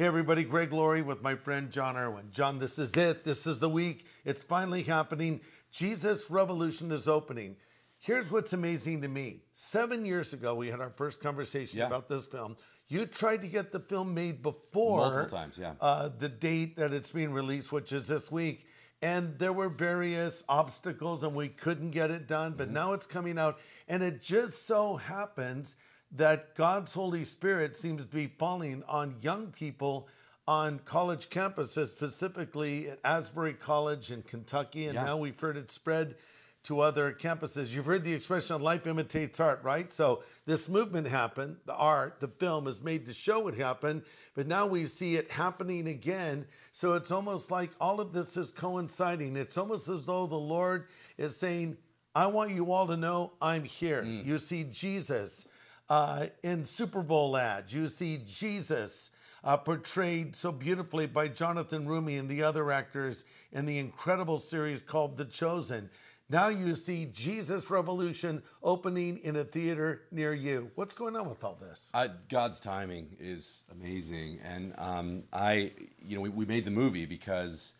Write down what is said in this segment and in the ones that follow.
Hey, everybody, Greg Laurie with my friend Jon Erwin. Jon, this is it. This is the week. It's finally happening. Jesus Revolution is opening. Here's what's amazing to me. Seven years ago, we had our first conversation Yeah. about this film. You tried to get the film made before Multiple times, yeah. uh, the date that it's being released, which is this week. And there were various obstacles, and we couldn't get it done. But now it's coming out, and it just so happens that God's Holy Spirit seems to be falling on young people on college campuses, specifically at Asbury College in Kentucky. And Yeah. now we've heard it spread to other campuses. You've heard the expression life imitates art, right? So this movement happened, the art, the film is made to show it happened, but now we see it happening again. So it's almost like all of this is coinciding. It's almost as though the Lord is saying, I want you all to know I'm here. Mm. You see Jesus uh, in Super Bowl ads. You see Jesus uh, portrayed so beautifully by Jonathan Roumie and the other actors in the incredible series called The Chosen. Now you see Jesus Revolution opening in a theater near you. What's going on with all this? I, God's timing is amazing, and um, I, you know, we, we made the movie because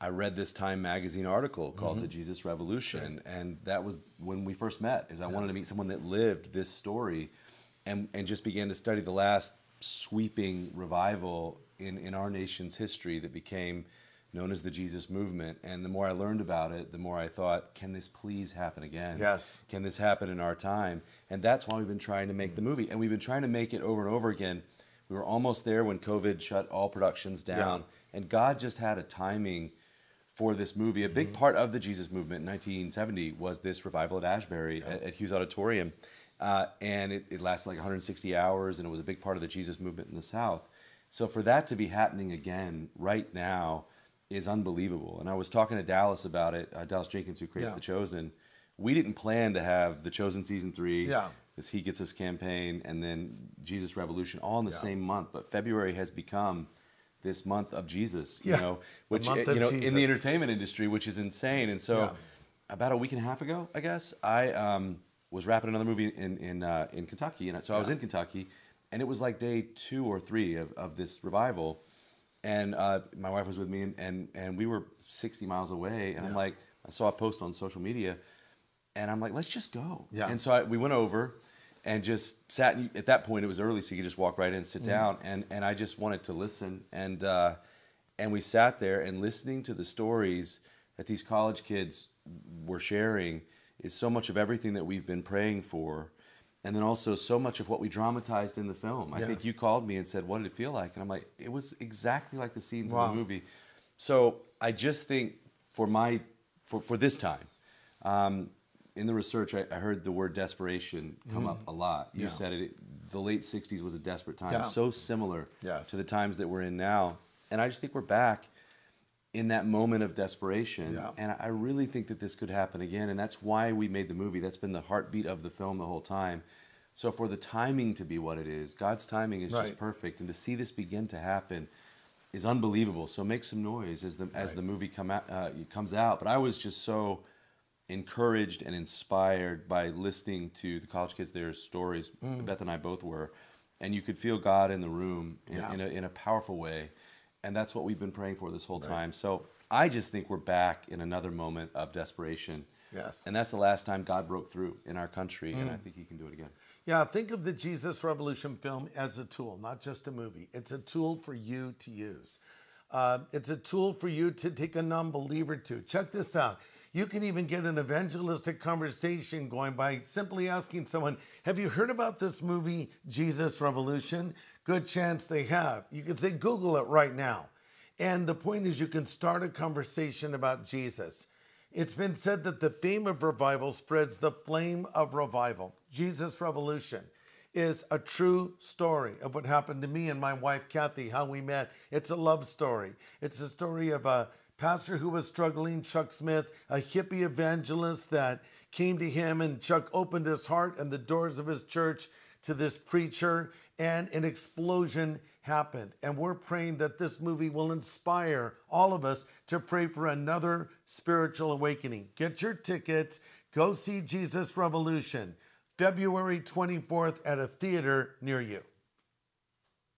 I read this Time magazine article called mm-hmm. "The Jesus Revolution," and that was when we first met. Is I wanted to meet someone that lived this story, and and just began to study the last sweeping revival in in our nation's history that became known as the Jesus movement. And the more I learned about it, the more I thought, can this please happen again? Yes. Can this happen in our time? And that's why we've been trying to make the movie. And we've been trying to make it over and over again. We were almost there when COVID shut all productions down. And God just had a timing for this movie. A big part of the Jesus movement in 1970 was this revival at Asbury at, at Hughes Auditorium. Uh, and it, it lasted like 160 hours, and it was a big part of the Jesus movement in the South. So for that to be happening again right now is unbelievable. And I was talking to Dallas about it, uh, Dallas Jenkins, who creates Yeah. The Chosen. We didn't plan to have The Chosen season three. Yeah. This He Gets Us campaign, and then Jesus Revolution all in the Yeah. same month. But February has become this month of Jesus, you Yeah, know, which you know in the entertainment industry, which is insane. And so, Yeah. about a week and a half ago, I guess I um, was wrapping another movie in in uh, in Kentucky, and so I was in Kentucky, and it was like day two or three of, of this revival, and uh, my wife was with me, and, and and we were sixty miles away, and I'm like, I saw a post on social media, and I'm like, let's just go. Yeah. And so I, we went over. And just sat. and At that point, it was early, so you could just walk right in and sit down. And and I just wanted to listen. And uh, and we sat there and listening to the stories that these college kids were sharing is so much of everything that we've been praying for and then also so much of what we dramatized in the film i Yeah. think you called me and said what did it feel like and i'm like it was exactly like the scenes Wow. in the movie so i just think for my for, for this time um, in the research I, I heard the word desperation come up a lot you Mm. Yeah. said it the late 60s was a desperate time Yeah. so similar Yes. to the times that we're in now and i just think we're back in that moment of desperation. Yeah. And I really think that this could happen again. And that's why we made the movie. That's been the heartbeat of the film the whole time. So for the timing to be what it is, God's timing is Right. just perfect. And to see this begin to happen is unbelievable. So make some noise as the as the movie come out, uh, comes out. But I was just so encouraged and inspired by listening to the college kids their stories. Mm. Beth and I both were, and you could feel God in the room in, Yeah. in, a, in a powerful way, and that's what we've been praying for this whole time. So I just think we're back in another moment of desperation. Yes. And that's the last time God broke through in our country, and Mm. I think He can do it again. Yeah, think of the Jesus Revolution film as a tool, not just a movie. It's a tool for you to use. Uh, it's a tool for you to take a non believer to. Check this out. You can even get an evangelistic conversation going by simply asking someone, Have you heard about this movie, Jesus Revolution? Good chance they have. You can say, Google it right now. And the point is, you can start a conversation about Jesus. It's been said that the fame of revival spreads the flame of revival. Jesus Revolution is a true story of what happened to me and my wife Kathy, how we met. It's a love story. It's a story of a pastor who was struggling, Chuck Smith, a hippie evangelist that came to him, and Chuck opened his heart and the doors of his church to this preacher, and an explosion happened. And we're praying that this movie will inspire all of us to pray for another spiritual awakening. Get your tickets. Go see Jesus Revolution, February 24th at a theater near you.